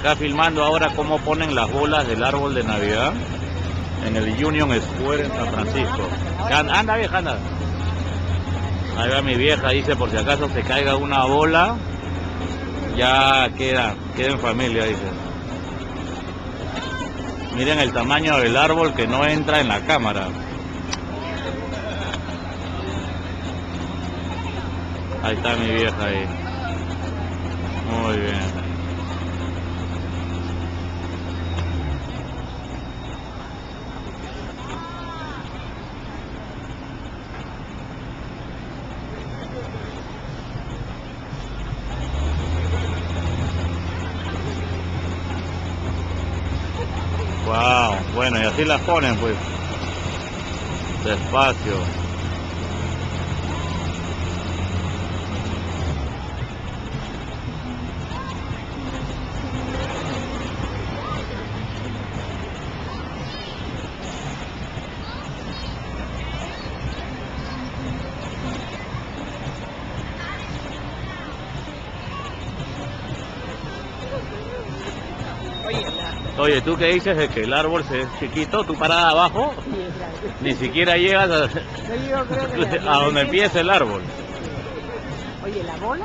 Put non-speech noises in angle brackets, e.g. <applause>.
Acá filmando ahora cómo ponen las bolas del árbol de Navidad en el Union Square en San Francisco. Anda, vieja, anda. Ahí va mi vieja, dice por si acaso se caiga una bola, ya queda, queda en familia, dice. Miren el tamaño del árbol que no entra en la cámara. Ahí está mi vieja ahí. Muy bien. Wow, bueno, y así las ponen pues. Despacio. Oye. Oye, tú qué dices de que el árbol se es chiquito, tú parada abajo, Sí, ni siquiera llegas a, <laughs> a donde empieza el árbol. Oye, la bola.